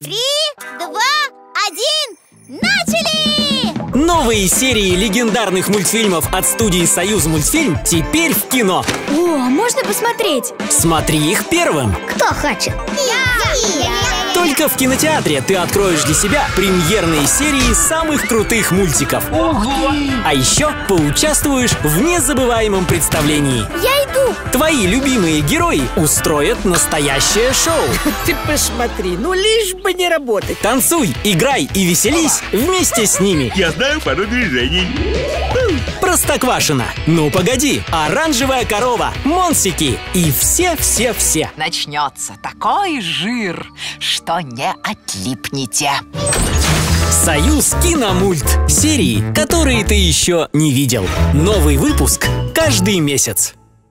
Три, два, один, начали! Новые серии легендарных мультфильмов от студии «Союз мультфильм» теперь в кино. О, а можно посмотреть? Смотри их первым. Кто хочет? Я! Только в кинотеатре ты откроешь для себя премьерные серии самых крутых мультиков. А еще поучаствуешь в незабываемом представлении. Я иду! Твои любимые герои устроят настоящее шоу. Ты посмотри, ну лишь бы не работать. Танцуй, играй и веселись вместе с ними. Я знаю пару движений. Простоквашино. Ну погоди, оранжевая корова, Монсики и все-все-все. Начнется такой жир, что не отлипнете. Союз Киномульт. Серии, которые ты еще не видел. Новый выпуск каждый месяц.